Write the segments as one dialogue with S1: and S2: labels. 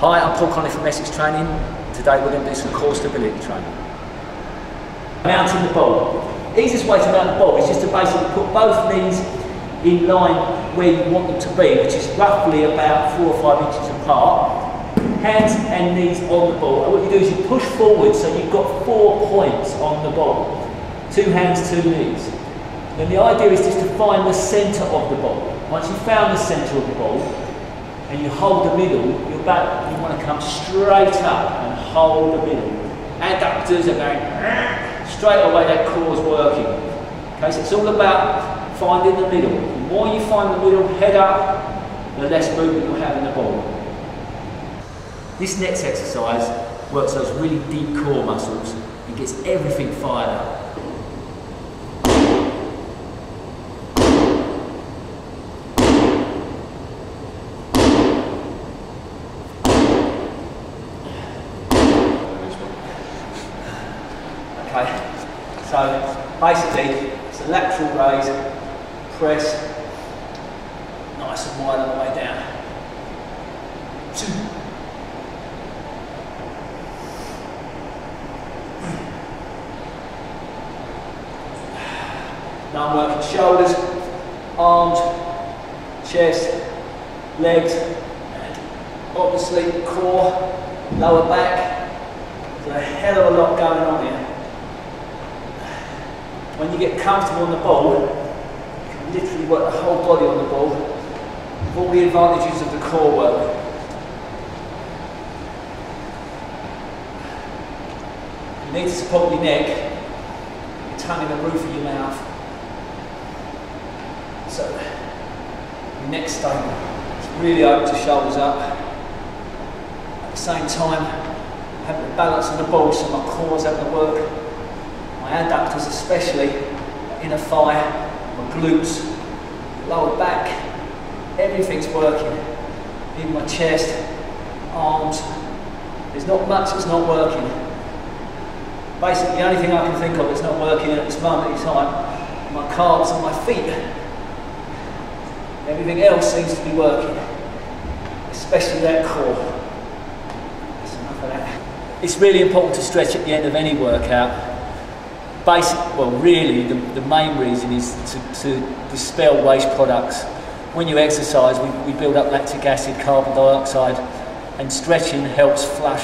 S1: Hi, I'm Paul Connolly from Essex Training. Today we're going to do some core stability training. Mounting the ball. Easiest way to mount the ball is just to basically put both knees in line where you want them to be, which is roughly about four or five inches apart. Hands and knees on the ball. And what you do is you push forward so you've got four points on the ball. Two hands, two knees. Then the idea is just to find the centre of the ball. Once you've found the centre of the ball, and you hold the middle, your back, you want to come straight up and hold the middle. Adductors are going ah, straight away, that core is working. Okay, so it's all about finding the middle. The more you find the middle, head up, the less movement you'll have in the ball. This next exercise works those really deep core muscles and gets everything fired up. Okay, so basically it's a lateral raise, press, nice and wide on the way down. Two. Now I'm working shoulders, arms, chest, legs, and obviously core, lower back. There's a hell of a lot going on here. When you get comfortable on the ball, you can literally work the whole body on the ball with all the advantages of the core work. You need to support your neck, your tongue in the roof of your mouth. So, your neck stable. It's really open to shoulders up. At the same time, having the balance of the ball so my core's having to work. My adductors especially, inner thigh, my glutes, lower back, everything's working. Even my chest, arms. There's not much that's not working. Basically, the only thing I can think of that's not working at this moment in time my calves and my feet. Everything else seems to be working, especially that core. That's enough of that. It's really important to stretch at the end of any workout. Basic, well, really, the, the main reason is to, to dispel waste products. When you exercise, we, we build up lactic acid, carbon dioxide, and stretching helps flush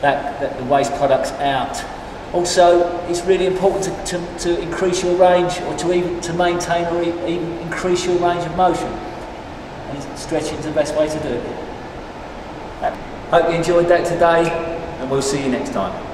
S1: that, that the waste products out. Also, it's really important to, to, to increase your range or to even to maintain or even increase your range of motion. And stretching is the best way to do it. Hope you enjoyed that today and we'll see you next time.